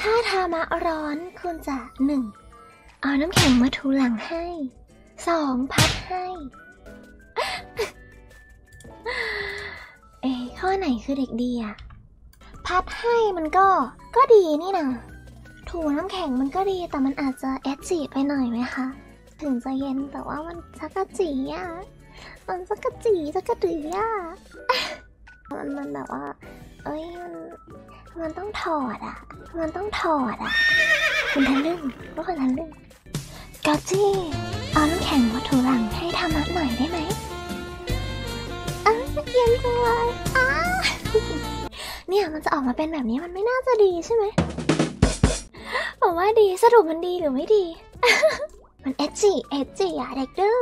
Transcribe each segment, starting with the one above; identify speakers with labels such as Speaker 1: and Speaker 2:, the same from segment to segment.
Speaker 1: ถ้าทามะร้อนคุณจะหนึ่งเอาน้ำแข็งมาถูหลังให้สองพัดให้ เอ้ข้อไหนคือเด็กดีอะพัดให้มันก็ก็ดีนี่นะถูน้ำแข็งมันก็ดีแต่มันอาจจะแอดจีไปหน่อยไหมคะ ถึงจะเย็นแต่ว่ามันชักกะจีอะมันชักกะจีชักกะดืออะมันมันแบบว่า เอ้ยมันมันต้องถอดอะ มันต้องถอดอะ คุณทันลึ่งว่าคุณทันลึ่งกอจี้เอาน้ำแข็งมาถูหลังให้ทำมัดหน่อยได้ไหมอ้าเย็นจังเลยอ้าเนี่ยมันจะออกมาเป็นแบบนี้มันไม่น่าจะดีใช่ไหมผมว่าดีสรุปมันดีหรือไม่ดี มันเอจจีเอจจีอะเด็กดื้อ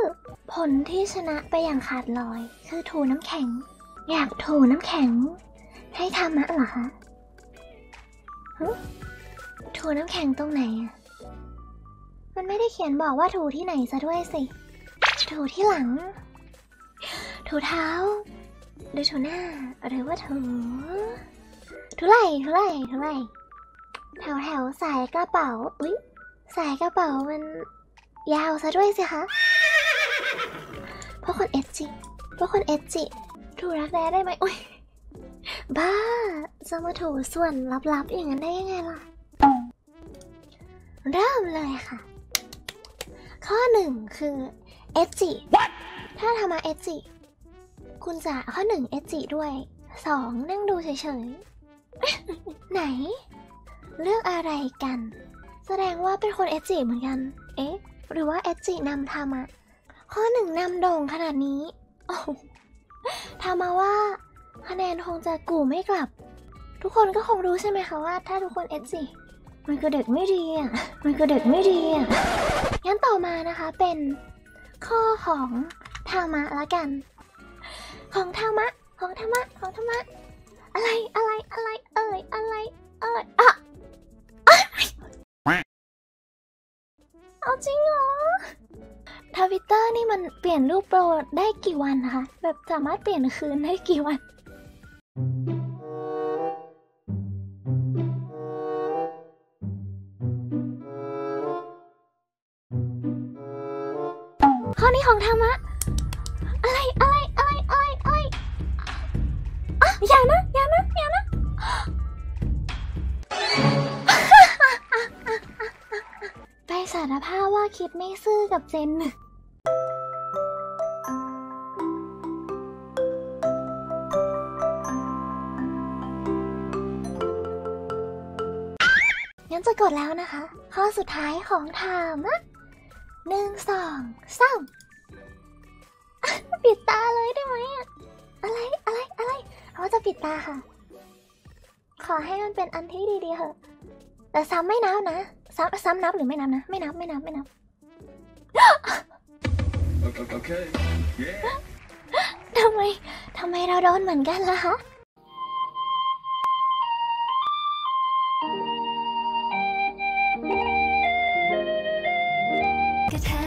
Speaker 1: ผลที่ชนะไปอย่างขาดลอย คือถูน้ำแข็ง อยากถูน้ำแข็ง ให้ทำมะเหรอคะฮะถูน้ำแข็งตรงไหนอะมันไม่ได้เขียนบอกว่าถูที่ไหนซะด้วยสิ ถูที่หลัง ถูเท้า หรือถูหน้า หรือว่าถู ถูไหล่ถูไหล่ถูไหล่แถวแถวสายกระเป๋า อุ๊ยสายกระเป๋ามันยาวซะด้วยสิคะเพราะคนเอจจิเพราะคนเอจจิถูรักแร้ได้ไหมอุ้ย บ้า จะมาถูส่วนลับๆอย่างนั้นได้ยังไงล่ะ เริ่มเลยค่ะ ข้อหนึ่งคือเอจิถ้าทำมาเอจิคุณจะข้อหนึ่งเอจิด้วยสองนั่งดูเฉยๆ ไหน เลือกอะไรกัน แสดงว่าเป็นคนเอจิเหมือนกัน เอ๊ะ หรือว่าเอจินำทำอะข้อหนึ่งนำโด่งขนาดนี้โอ้โหทำมาว่า คะแนนคงจะกู่ไม่กลับ ทุกคนก็คงรู้ใช่ไหมคะว่า ถ้าทุกคนเอจีมันคือเด็กไม่ดีอะ มันคือเด็กไม่ดีอะ งั้นต่อมานะคะเป็นข้อของธรรมะละกัน ของธรรมะ ของธรรมะ ของธรรมะ อะไรอะไรอะไรเอ่ยอะไรเอ่ยอะเอาจริงเหรอทวิตเตอร์นี่มันเปลี่ยนรูปโปรได้กี่วันคะ แบบสามารถเปลี่ยนคืนได้กี่วัน ข้อนี้ของธรรมะ อะไรอะไรอะไรอะไรอะไรอะอย่านะอย่านะอย่านะไปสารภาพว่าคิดไม่ซื่อกับเจนหนึ่งงั้นจะกดแล้วนะคะ ข้อสุดท้ายของถามะ หนึ่งสองสามปิดตาเลยได้ไหมอะอะไรอะไรอะไรเขาจะปิดตาค่ะ ขอให้มันเป็นอันที่ดีๆเถอะ แต่ซ้ำไม่นับนะ ซ้ำซ้ำนับหรือไม่นับนะ ไม่นับไม่นับไม่นับ
Speaker 2: Okay. okay. Yeah.
Speaker 1: ทำไมทำไมเราโดนเหมือนกันล่ะคะ
Speaker 3: ก็เธอ